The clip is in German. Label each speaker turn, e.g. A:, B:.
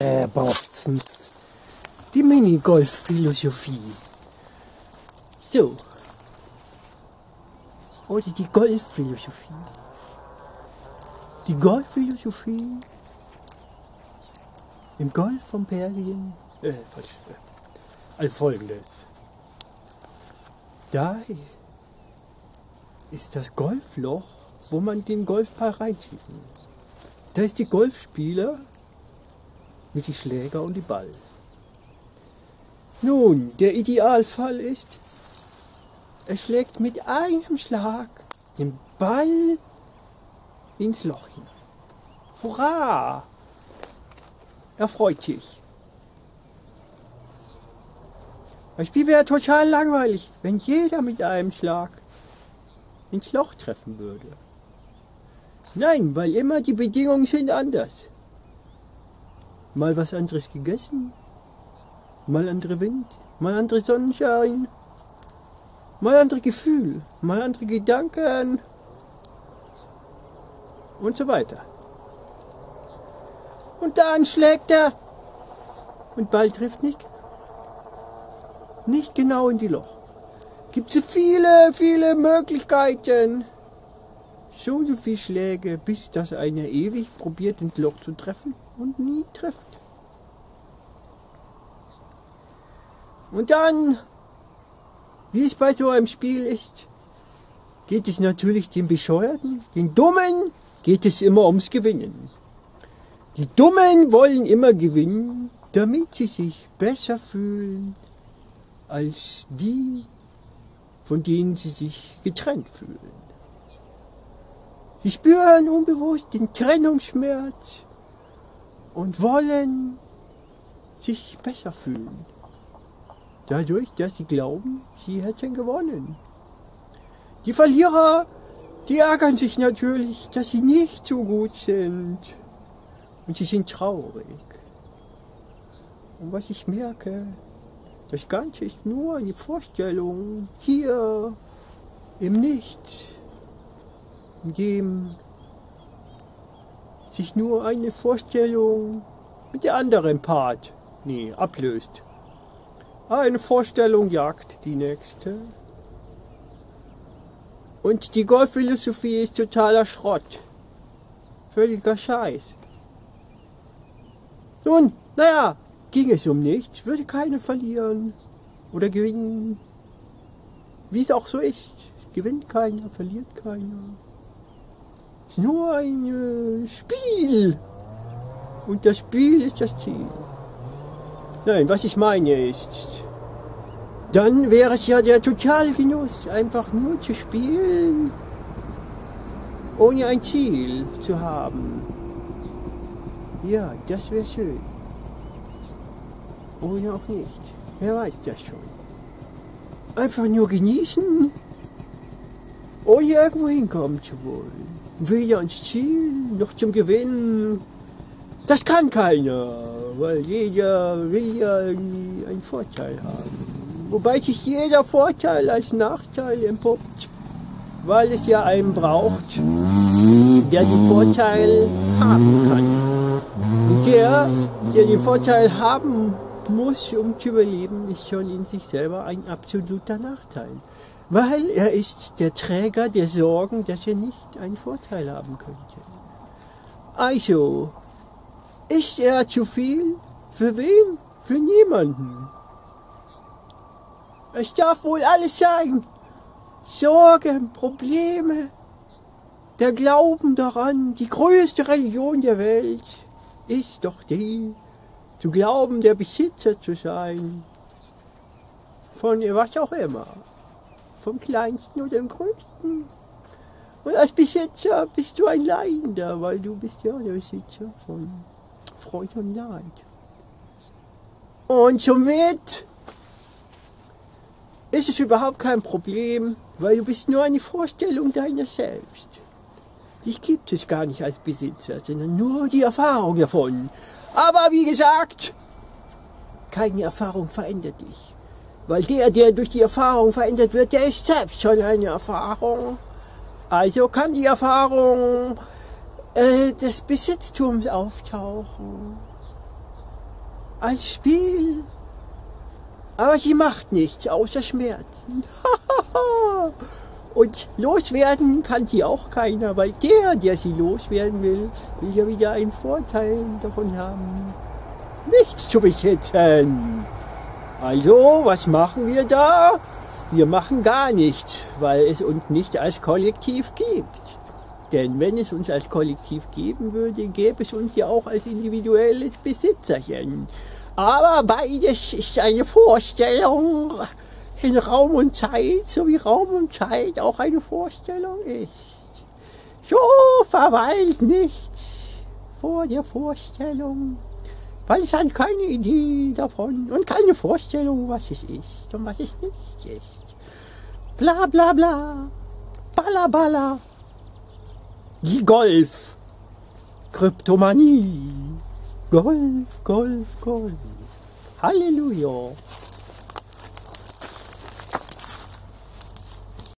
A: Äh, Bostens. Die Minigolf-Philosophie. So. Oder die Golfphilosophie. Die Golfphilosophie im Golf von Persien. Äh, falsch. Als folgendes. Da ist das Golfloch, wo man den Golfball reinschieben. Da ist die Golfspieler mit die Schläger und die Ball. Nun, der Idealfall ist, er schlägt mit einem Schlag den Ball ins Loch hinein. Hurra! Er freut sich. Das Spiel wäre total langweilig, wenn jeder mit einem Schlag ins Loch treffen würde. Nein, weil immer die Bedingungen sind anders. Mal was anderes gegessen, mal andere Wind, mal andere Sonnenschein, mal andere Gefühl, mal andere Gedanken. Und so weiter. Und dann schlägt er. Und Ball trifft nicht, nicht genau in die Loch. Gibt es viele, viele Möglichkeiten. So so viele Schläge, bis das einer ewig probiert ins Loch zu treffen und nie trifft. Und dann, wie es bei so einem Spiel ist, geht es natürlich den Bescheuerten, den Dummen, geht es immer ums Gewinnen. Die Dummen wollen immer gewinnen, damit sie sich besser fühlen als die, von denen sie sich getrennt fühlen. Sie spüren unbewusst den Trennungsschmerz und wollen sich besser fühlen. Dadurch, dass sie glauben, sie hätten gewonnen. Die Verlierer, die ärgern sich natürlich, dass sie nicht so gut sind. Und sie sind traurig. Und was ich merke, das Ganze ist nur eine Vorstellung hier im Nichts, in dem sich nur eine Vorstellung mit der anderen Part nee, ablöst. Eine Vorstellung jagt die nächste. Und die Golfphilosophie ist totaler Schrott. Völliger Scheiß. Nun, naja, ging es um nichts, würde keiner verlieren oder gewinnen. Wie es auch so ist. Gewinnt keiner, verliert keiner. Es ist nur ein äh, Spiel. Und das Spiel ist das Ziel. Nein, was ich meine ist, dann wäre es ja der Totalgenuss, einfach nur zu spielen, ohne ein Ziel zu haben. Ja, das wäre schön. Oder auch nicht. Wer weiß das schon. Einfach nur genießen, ohne irgendwo hinkommen zu wollen. Weder ans Ziel noch zum Gewinnen. Das kann keiner, weil jeder will ja einen Vorteil haben. Wobei sich jeder Vorteil als Nachteil entpuppt, weil es ja einen braucht, der den Vorteil haben kann. Und der, der den Vorteil haben muss, um zu überleben, ist schon in sich selber ein absoluter Nachteil. Weil er ist der Träger der Sorgen, dass er nicht einen Vorteil haben könnte. Also, ist er zu viel? Für wen? Für niemanden. Es darf wohl alles sein. Sorgen, Probleme, der Glauben daran, die größte Religion der Welt ist doch die, zu glauben, der Besitzer zu sein. Von was auch immer. Vom kleinsten oder dem größten. Und als Besitzer bist du ein Leidender, weil du bist ja der Besitzer von Freude und Leid. Und somit ist es überhaupt kein Problem, weil du bist nur eine Vorstellung deiner selbst. Dich gibt es gar nicht als Besitzer, sondern nur die Erfahrung davon. Aber wie gesagt, keine Erfahrung verändert dich. Weil der, der durch die Erfahrung verändert wird, der ist selbst schon eine Erfahrung. Also kann die Erfahrung äh, des Besitztums auftauchen. als Spiel. Aber sie macht nichts außer Schmerzen. Und loswerden kann sie auch keiner, weil der, der sie loswerden will, will ja wieder einen Vorteil davon haben. Nichts zu besitzen. Also, was machen wir da? Wir machen gar nichts, weil es uns nicht als Kollektiv gibt. Denn wenn es uns als Kollektiv geben würde, gäbe es uns ja auch als individuelles Besitzerchen. Aber beides ist eine Vorstellung in Raum und Zeit, so wie Raum und Zeit auch eine Vorstellung ist. So verweilt nichts vor der Vorstellung, weil es hat keine Idee davon und keine Vorstellung, was es ist und was es nicht ist. Bla bla bla, balla balla, die Golf, Kryptomanie, Golf, Golf, Golf. Halleluja.